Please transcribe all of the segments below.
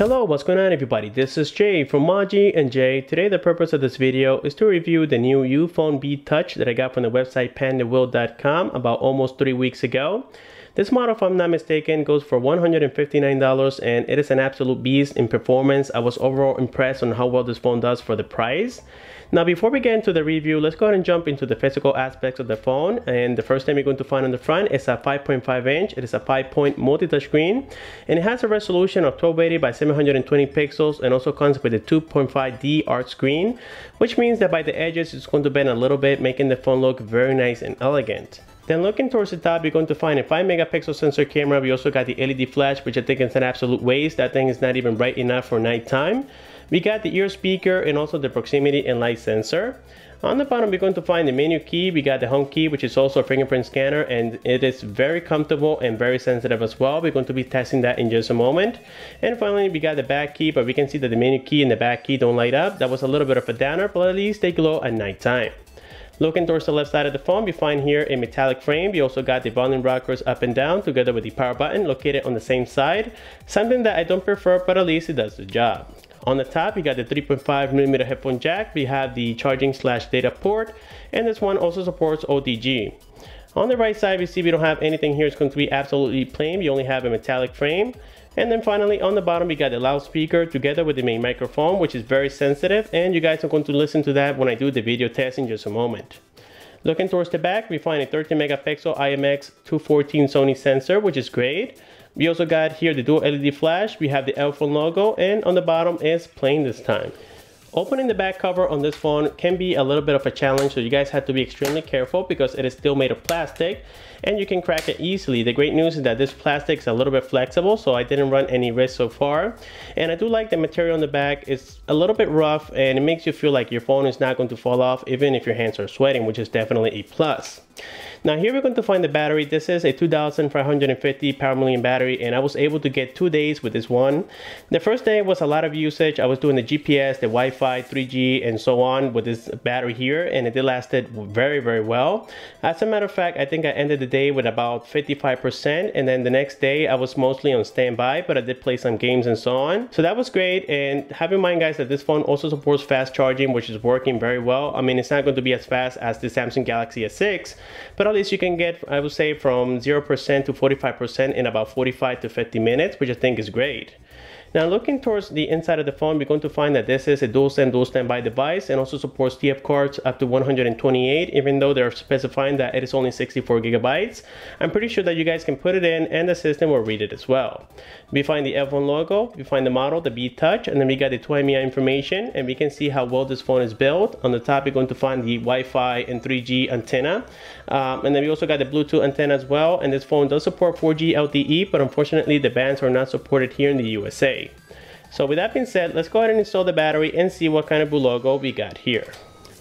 Hello, what's going on everybody? This is Jay from Mayi and Jay. Today the purpose of this video is to review the new Ulefone Be Touch that I got from the website pandawill.com about almost three weeks ago. This model, if I'm not mistaken, goes for $159 and it is an absolute beast in performance. I was overall impressed on how well this phone does for the price. Now, before we get into the review, let's go ahead and jump into the physical aspects of the phone. And the first thing you're going to find on the front is a 5.5 inch. It is a 5-point multi-touch screen. And it has a resolution of 1280 by 720 pixels and also comes with a 2.5D arc screen, which means that by the edges, it's going to bend a little bit, making the phone look very nice and elegant. Then looking towards the top, you're going to find a 5 megapixel sensor camera. We also got the LED flash, which I think is an absolute waste. That thing is not even bright enough for nighttime. We got the ear speaker and also the proximity and light sensor. On the bottom, we're going to find the menu key. We got the home key, which is also a fingerprint scanner, and it is very comfortable and very sensitive as well. We're going to be testing that in just a moment. And finally, we got the back key, but we can see that the menu key and the back key don't light up. That was a little bit of a downer, but at least they glow at nighttime. Looking towards the left side of the phone, we find here a metallic frame. We also got the volume rockers up and down together with the power button located on the same side. Something that I don't prefer, but at least it does the job. On the top, you got the 3.5 millimeter headphone jack. We have the charging slash data port, and this one also supports OTG. On the right side, we see we don't have anything here. It's going to be absolutely plain. We only have a metallic frame. And then finally on the bottom, we got the loudspeaker together with the main microphone, which is very sensitive. And you guys are going to listen to that when I do the video test in just a moment. Looking towards the back, we find a 13 megapixel IMX214 Sony sensor, which is great. We also got here the dual LED flash. We have the Ulefone logo and on the bottom is plain this time. Opening the back cover on this phone can be a little bit of a challenge, so you guys have to be extremely careful because it is still made of plastic and you can crack it easily. The great news is that this plastic is a little bit flexible, so I didn't run any risk so far. And I do like the material on the back. It's a little bit rough and it makes you feel like your phone is not going to fall off even if your hands are sweating, which is definitely a plus. Now here we're going to find the battery. This is a 2550 power million battery and I was able to get two days with this one. The first day was a lot of usage. I was doing the GPS, the Wi-Fi, 3G and so on with this battery here and it lasted very, very well. As a matter of fact, I think I ended the day with about 55% and then the next day I was mostly on standby but I did play some games and so on. So that was great and have in mind guys that this phone also supports fast charging which is working very well. I mean it's not going to be as fast as the Samsung Galaxy S6 but least you can get, I would say, from 0% to 45% in about 45 to 50 minutes, which I think is great. Now looking towards the inside of the phone, we're going to find that this is a dual SIM, dual standby device and also supports TF cards up to 128, even though they're specifying that it is only 64 gigabytes. I'm pretty sure that you guys can put it in and the system will read it as well. We find the F1 logo, we find the model, the Be Touch, and then we got the 2MEI information and we can see how well this phone is built. On the top, you're going to find the Wi-Fi and 3G antenna. Um, and then we also got the Bluetooth antenna as well. And this phone does support 4G LTE, but unfortunately the bands are not supported here in the USA. So with that being said, let's go ahead and install the battery and see what kind of logo we got here.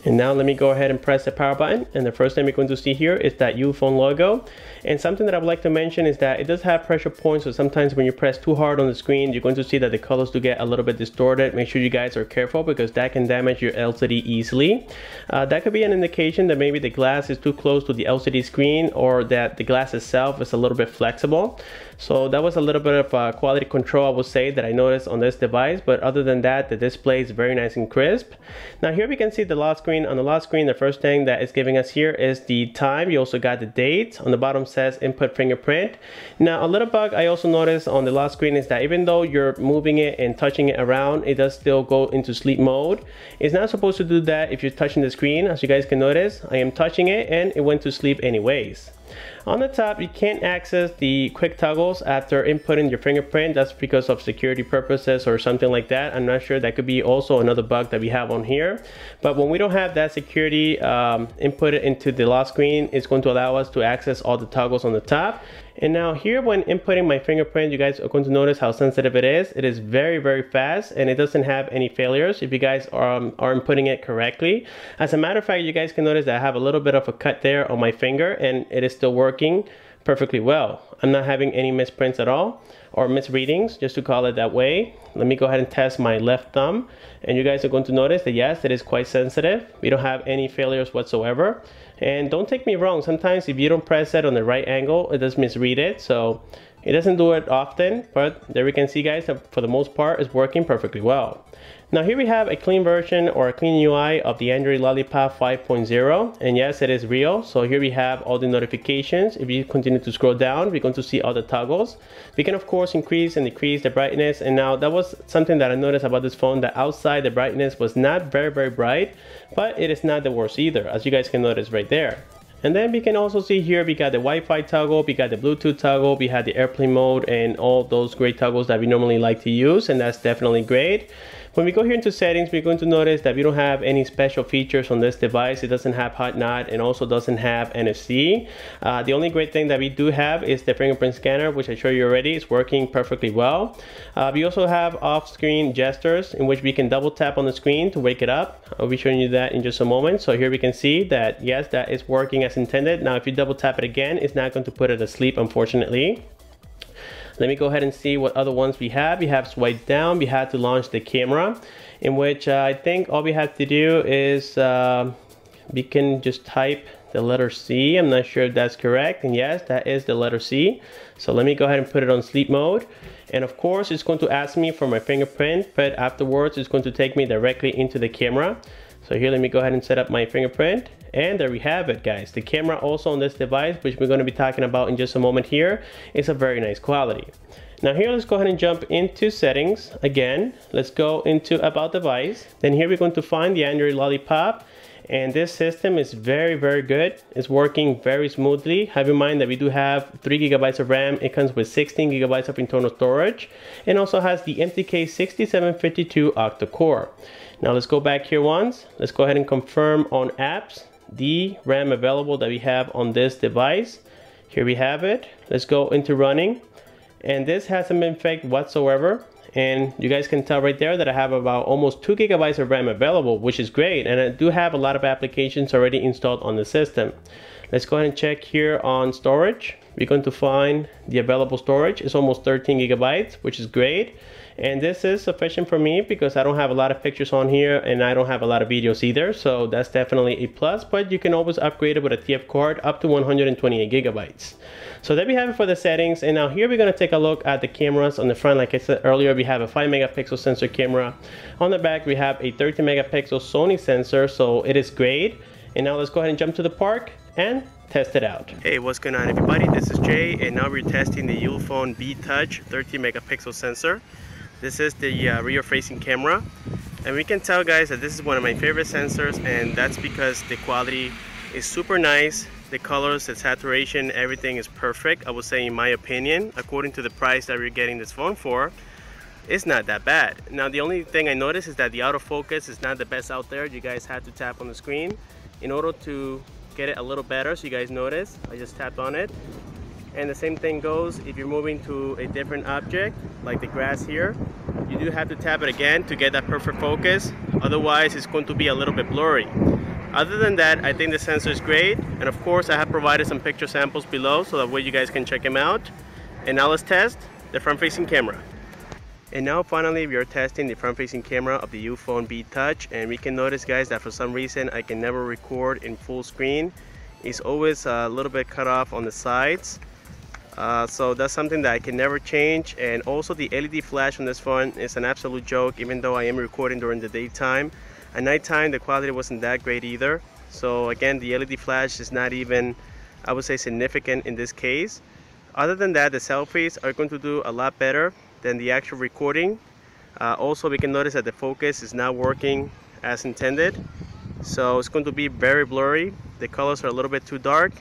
And now let me go ahead and press the power button. And the first thing we're going to see here is that Ulefone logo. And something that I would like to mention is that it does have pressure points. So sometimes when you press too hard on the screen, you're going to see that the colors do get a little bit distorted. Make sure you guys are careful because that can damage your LCD easily. Uh, that could be an indication that maybe the glass is too close to the LCD screen or that the glass itself is a little bit flexible. So that was a little bit of uh, quality control I would say that I noticed on this device. But other than that, the display is very nice and crisp. Now here we can see the lock screen. On the lock screen, the first thing that is giving us here is the time. You also got the date. On the bottom says input fingerprint. Now a little bug I also noticed on the lock screen is that even though you're moving it and touching it around, it does still go into sleep mode. It's not supposed to do that if you're touching the screen. As you guys can notice, I am touching it and it went to sleep anyways. On the top, you can't access the quick toggles after inputting your fingerprint. That's because of security purposes or something like that. I'm not sure. That could be also another bug that we have on here. But when we don't have that security um, inputted into the lock screen, it's going to allow us to access all the toggles on the top. And now here when inputting my fingerprint, you guys are going to notice how sensitive it is. It is very, very fast and it doesn't have any failures if you guys are, um, are inputting it correctly. As a matter of fact, you guys can notice that I have a little bit of a cut there on my finger and it is still working perfectly well. I'm not having any misprints at all or misreadings, just to call it that way. Let me go ahead and test my left thumb. And you guys are going to notice that yes, it is quite sensitive. We don't have any failures whatsoever. And don't take me wrong, sometimes if you don't press it on the right angle, it does misread it. So It doesn't do it often, but there we can see guys that for the most part it's working perfectly well. Now here we have a clean version or a clean UI of the Android Lollipop 5.0 and yes it is real. So here we have all the notifications. If you continue to scroll down we're going to see all the toggles. We can of course increase and decrease the brightness. And now that was something that I noticed about this phone that outside the brightness was not very very bright but it is not the worst either as you guys can notice right there. And then we can also see here we got the Wi-Fi toggle, we got the Bluetooth toggle, we had the airplane mode and all those great toggles that we normally like to use and that's definitely great. When we go here into settings, we're going to notice that we don't have any special features on this device. It doesn't have HotKnot and also doesn't have NFC. Uh, the only great thing that we do have is the fingerprint scanner, which I showed you already. It's working perfectly well. Uh, we also have off-screen gestures in which we can double tap on the screen to wake it up. I'll be showing you that in just a moment. So here we can see that yes, that is working as intended. Now, if you double tap it again, it's not going to put it asleep, unfortunately. Let me go ahead and see what other ones we have. We have swipe down. We had to launch the camera in which uh, I think all we have to do is uh, we can just type the letter C. I'm not sure if that's correct. And yes, that is the letter C. So let me go ahead and put it on sleep mode. And of course, it's going to ask me for my fingerprint, but afterwards it's going to take me directly into the camera. So here, let me go ahead and set up my fingerprint. And there we have it, guys. The camera also on this device, which we're going to be talking about in just a moment here, is a very nice quality. Now here, let's go ahead and jump into settings. Again, let's go into about device. Then here we're going to find the Android Lollipop. And this system is very, very good. It's working very smoothly. Have in mind that we do have three gigabytes of RAM. It comes with 16 gigabytes of internal storage and also has the MTK6752 octa-core. Now let's go back here once. Let's go ahead and confirm on apps the RAM available that we have on this device. Here we have it. Let's go into running. And this hasn't been faked whatsoever. And you guys can tell right there that I have about almost two gigabytes of RAM available, which is great. And I do have a lot of applications already installed on the system. Let's go ahead and check here on storage. We're going to find the available storage. It's almost 13 gigabytes, which is great. And this is sufficient for me because I don't have a lot of pictures on here and I don't have a lot of videos either. So that's definitely a plus, but you can always upgrade it with a TF card up to 128 gigabytes. So there we have it for the settings. And now here we're gonna take a look at the cameras on the front. Like I said earlier, we have a five megapixel sensor camera. On the back, we have a 30 megapixel Sony sensor. So it is great. And now let's go ahead and jump to the park and test it out. Hey, what's going on everybody? This is Jay and now we're testing the Ulefone Be Touch 30 megapixel sensor. This is the uh, rear facing camera. And we can tell guys that this is one of my favorite sensors and that's because the quality is super nice. The colors the saturation everything is perfect I would say in my opinion according to the price that we're getting this phone for. It's not that bad. Now the only thing I noticed is that the autofocus is not the best out there. You guys had to tap on the screen in order to get it a little better so you guys notice I just tapped on it and the same thing goes if you're moving to a different object like the grass here you do have to tap it again to get that perfect focus. Otherwise it's going to be a little bit blurry. Other than that I think the sensor is great. And of course I have provided some picture samples below so that way you guys can check them out. And now let's test the front facing camera. And now finally we are testing the front facing camera of the Ulefone Be Touch. And we can notice guys that for some reason I can never record in full screen. It's always a little bit cut off on the sides uh, so that's something that I can never change. And also the LED flash on this phone is an absolute joke even though I am recording during the daytime. At nighttime the quality wasn't that great either. So again the LED flash is not even I would say significant in this case. Other than that the selfies are going to do a lot better than the actual recording. Uh, also we can notice that the focus is not working as intended. So it's going to be very blurry. The colors are a little bit too dark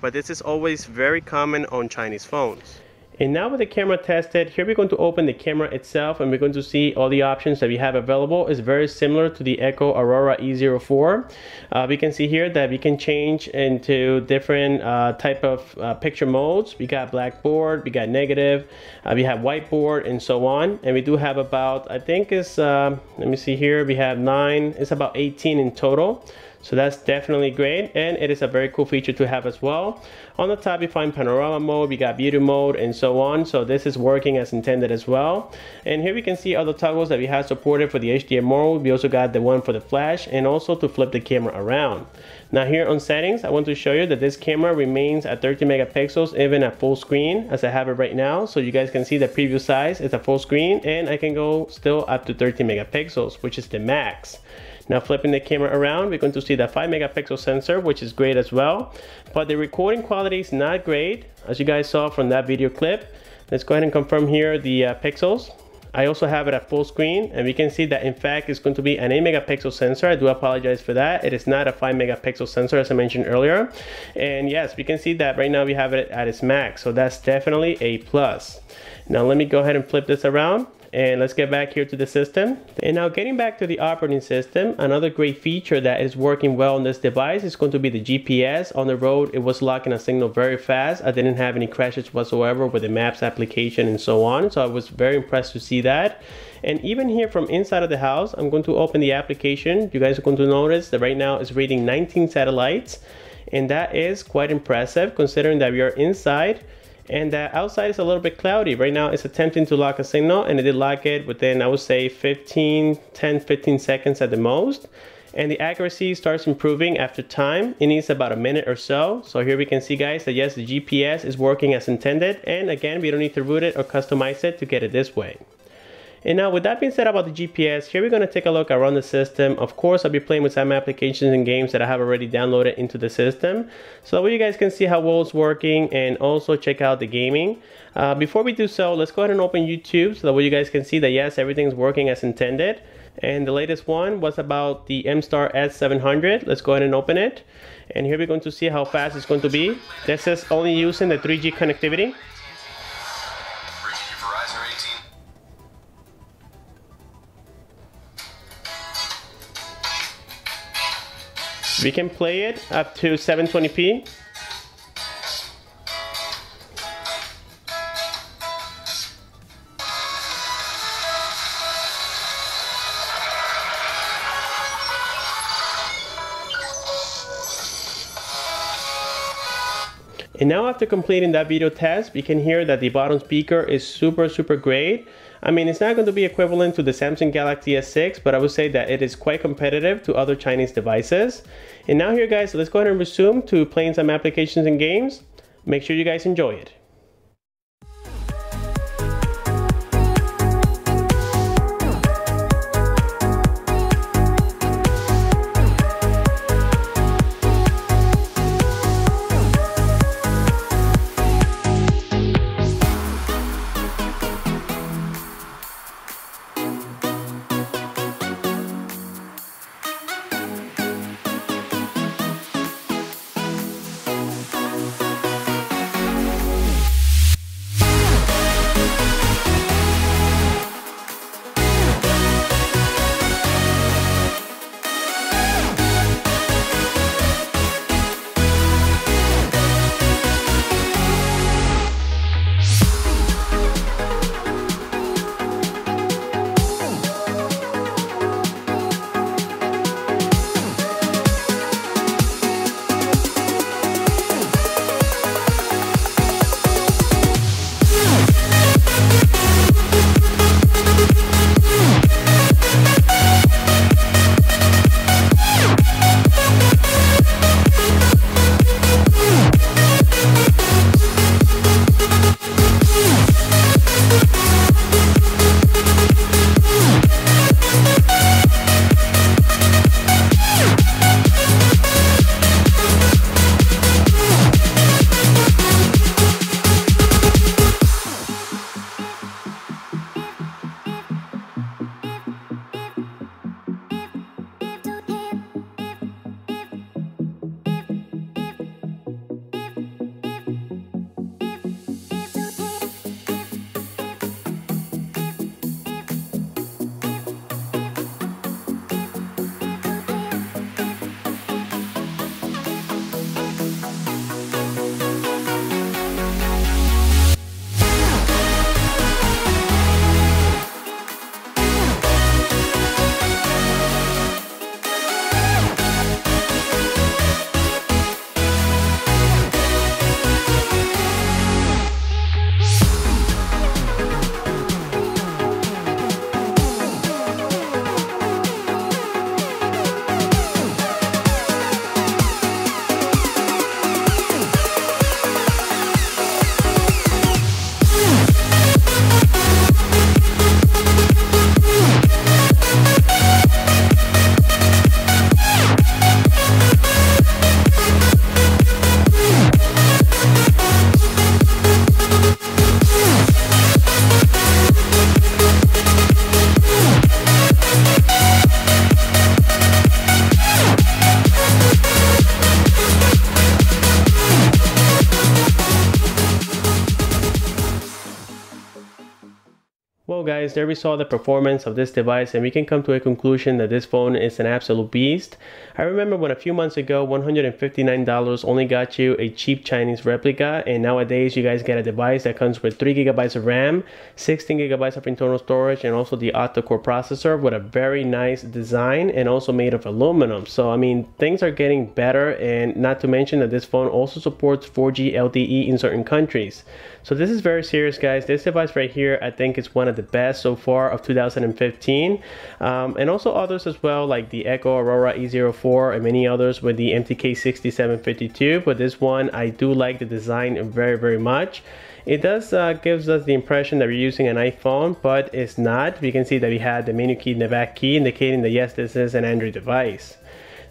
but this is always very common on Chinese phones. And now with the camera tested, here we're going to open the camera itself and we're going to see all the options that we have available. It's very similar to the Ecoo Aurora E04. Uh, we can see here that we can change into different uh, type of uh, picture modes. We got blackboard, we got negative, uh, we have whiteboard and so on. And we do have about, I think is, uh, let me see here, we have nine, it's about 18 in total. So that's definitely great and it is a very cool feature to have as well. On the top you find panorama mode, we got beauty mode and so on. So this is working as intended as well. And here we can see other toggles that we have supported for the HDR mode. We also got the one for the flash and also to flip the camera around. Now here on settings, I want to show you that this camera remains at 30 megapixels even at full screen as I have it right now. So you guys can see the preview size is a full screen and I can go still up to 30 megapixels, which is the max. Now flipping the camera around, we're going to see the 5 megapixel sensor, which is great as well. But the recording quality is not great, as you guys saw from that video clip. Let's go ahead and confirm here the uh, pixels. I also have it at full screen and we can see that in fact it's going to be an 8 megapixel sensor. I do apologize for that. It is not a 5 megapixel sensor as I mentioned earlier. And yes, we can see that right now we have it at its max. So that's definitely a plus. Now let me go ahead and flip this around and let's get back here to the system. And now getting back to the operating system, another great feature that is working well on this device is going to be the GPS. On the road, it was locking a signal very fast. I didn't have any crashes whatsoever with the Maps application and so on. So I was very impressed to see that. And even here from inside of the house, I'm going to open the application. You guys are going to notice that right now it's reading 19 satellites. And that is quite impressive considering that we are inside and uh, outside is a little bit cloudy. Right now it's attempting to lock a signal and it did lock it within i would say 15 10 15 seconds at the most. And the accuracy starts improving after time. It needs about a minute or so. So here we can see guys that yes the gps is working as intended. And again we don't need to root it or customize it to get it this way and now with that being said about the GPS, here we're going to take a look around the system. Of course, I'll be playing with some applications and games that I have already downloaded into the system. So that way you guys can see how well it's working and also check out the gaming. Uh, before we do so, let's go ahead and open YouTube so that way you guys can see that yes, everything's working as intended. And the latest one was about the MStar S700. Let's go ahead and open it. And here we're going to see how fast it's going to be. This is only using the 3G connectivity. We can play it up to 720p. And now after completing that video test, we can hear that the bottom speaker is super, super great. I mean, it's not going to be equivalent to the Samsung Galaxy S6, but I would say that it is quite competitive to other Chinese devices. And now here guys, let's go ahead and resume to playing some applications and games. Make sure you guys enjoy it. Guys, there we saw the performance of this device and we can come to a conclusion that this phone is an absolute beast. I remember when a few months ago, $159 only got you a cheap Chinese replica and nowadays you guys get a device that comes with 3 gigabytes of RAM, 16 gigabytes of internal storage and also the octa-core processor with a very nice design and also made of aluminum. So I mean, things are getting better and not to mention that this phone also supports 4G LTE in certain countries. So this is very serious guys. This device right here, I think is one of the best so far of 2015. Um, and also others as well, like the Ecoo Aurora E04 and many others with the MTK6752. But this one, I do like the design very, very much. It does uh, gives us the impression that we're using an iPhone, but it's not. We can see that we had the menu key and the back key indicating that yes, this is an Android device.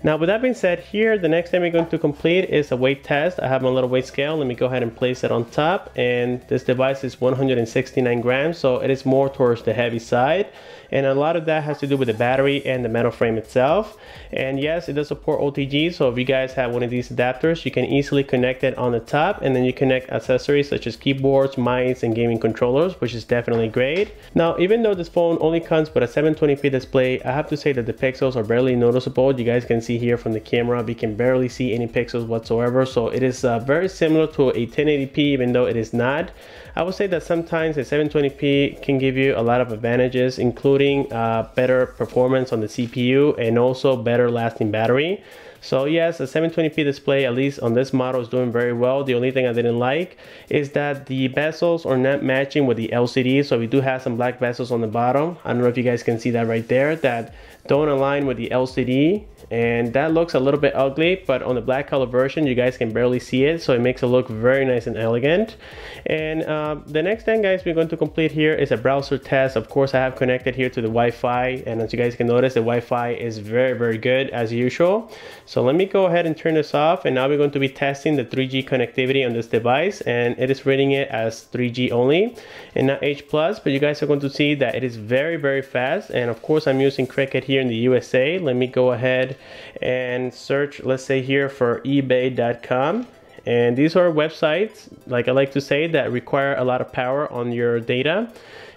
Now with that being said here, the next thing we're going to complete is a weight test. I have my little weight scale. Let me go ahead and place it on top. And this device is 169 grams, so it is more towards the heavy side and a lot of that has to do with the battery and the metal frame itself. And yes it does support OTG so if you guys have one of these adapters you can easily connect it on the top. And then you connect accessories such as keyboards mice and gaming controllers which is definitely great. Now even though this phone only comes with a 720p display I have to say that the pixels are barely noticeable. You guys can see here from the camera we can barely see any pixels whatsoever. So it is uh, very similar to a 1080p even though it is not. I would say that sometimes a 720p can give you a lot of advantages including including uh, better performance on the CPU and also better lasting battery. So yes, a 720p display, at least on this model, is doing very well. The only thing I didn't like is that the bezels are not matching with the LCD. So we do have some black bezels on the bottom. I don't know if you guys can see that right there, that don't align with the LCD and that looks a little bit ugly but on the black color version you guys can barely see it so it makes it look very nice and elegant. And uh, the next thing guys we're going to complete here is a browser test. Of course I have connected here to the Wi-Fi and as you guys can notice the Wi-Fi is very very good as usual. So let me go ahead and turn this off and now we're going to be testing the 3G connectivity on this device and it is rating it as 3G only and not H plus but you guys are going to see that it is very very fast. And of course I'm using Cricket here in the USA let me go ahead and search, let's say here for ebay.com. And these are websites, like I like to say, that require a lot of power on your data.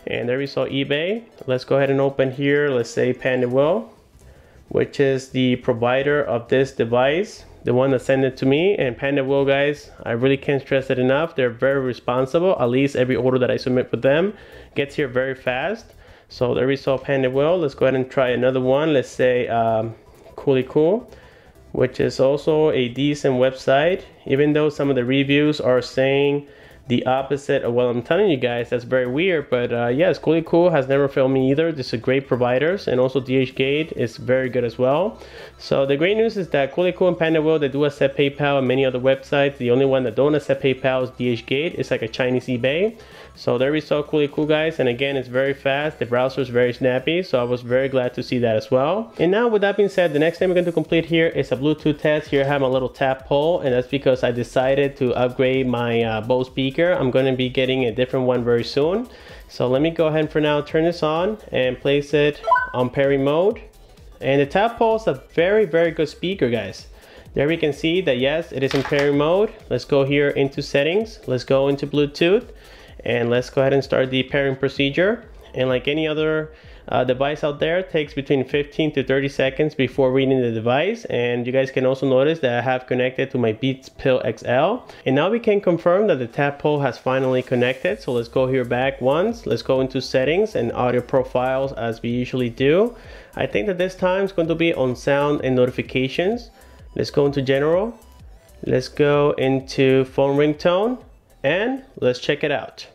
And there we saw eBay. Let's go ahead and open here, let's say Pandawill, which is the provider of this device the one that sent it to me and Pandawill guys I really can't stress it enough they're very responsible at least every order that I submit with them gets here very fast so there we saw Pandawill let's go ahead and try another one let's say um, Coolicool, which is also a decent website, even though some of the reviews are saying the opposite of what I'm telling you guys. That's very weird, but uh, yes, Coolicool has never failed me either. This is great providers, and also DHgate is very good as well. So the great news is that Coolicool and Pandawill, they do accept PayPal and many other websites. The only one that don't accept PayPal is DHgate. It's like a Chinese eBay. So there we saw Coolicool guys and again it's very fast the browser is very snappy so I was very glad to see that as well and now with that being said the next thing we're going to complete here is a Bluetooth test here I have a little tap pole and that's because I decided to upgrade my uh, Bose speaker I'm going to be getting a different one very soon. So let me go ahead for now turn this on and place it on pairing mode. And the tap pole is a very very good speaker guys. There we can see that yes it is in pairing mode. Let's go here into settings. Let's go into Bluetooth. And let's go ahead and start the pairing procedure. And like any other uh, device out there takes between 15 to 30 seconds before reading the device and you guys can also notice that I have connected to my Beats Pill XL and now we can confirm that the tap pole has finally connected. So let's go here back once. Let's go into settings and audio profiles as we usually do. I think that this time is going to be on sound and notifications. Let's go into general. Let's go into phone ringtone and let's check it out.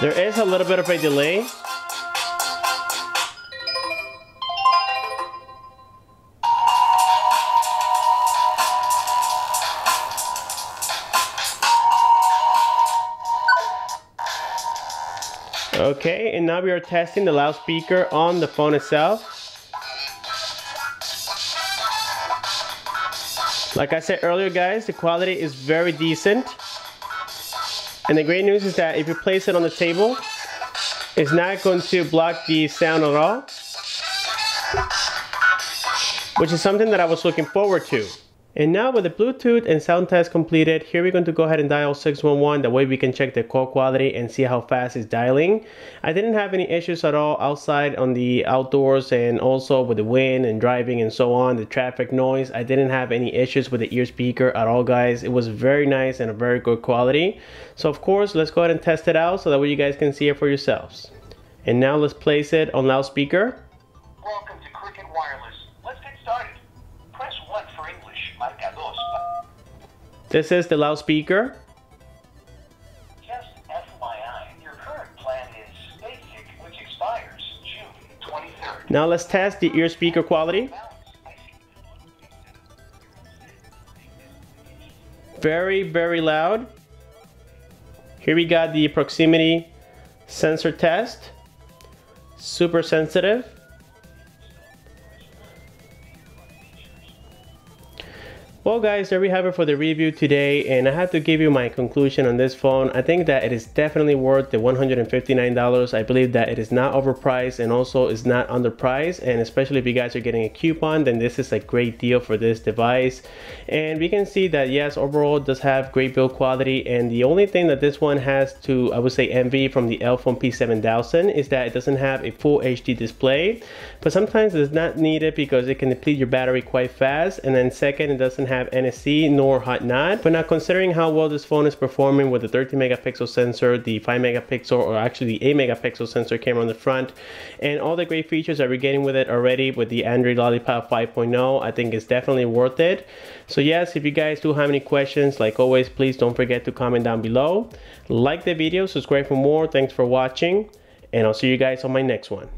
There is a little bit of a delay Okay, and now we are testing the loudspeaker on the phone itself. Like I said earlier guys, the quality is very decent. And the great news is that if you place it on the table, it's not going to block the sound at all. Which is something that I was looking forward to. And now with the Bluetooth and sound test completed, here we're going to go ahead and dial 611. That way we can check the call quality and see how fast it's dialing. I didn't have any issues at all outside on the outdoors and also with the wind and driving and so on, the traffic noise. I didn't have any issues with the ear speaker at all guys. It was very nice and a very good quality. So of course, let's go ahead and test it out so that way you guys can see it for yourselves. And now let's place it on loudspeaker. This is the loudspeaker. Just FYI, your current plan is basic, which expires June 23rd. Now let's test the ear speaker quality. Balance. I see. Very, very loud. Here we got the proximity sensor test. Super sensitive. Well guys, there we have it for the review today and I have to give you my conclusion on this phone. I think that it is definitely worth the $159. I believe that it is not overpriced and also is not underpriced and especially if you guys are getting a coupon then this is a great deal for this device. And we can see that yes, overall does have great build quality and the only thing that this one has to, I would say envy from the Elephone P7000 is that it doesn't have a full HD display. But sometimes it's not needed because it can deplete your battery quite fast and then second it doesn't have NFC nor HotKnot. But now considering how well this phone is performing with the 13 megapixel sensor, the 5 megapixel or actually the 8 megapixel sensor camera on the front, and all the great features that we're getting with it already with the Android Lollipop 5.0, I think it's definitely worth it. So yes, if you guys do have any questions, like always, please don't forget to comment down below. Like the video, subscribe for more. Thanks for watching, and I'll see you guys on my next one.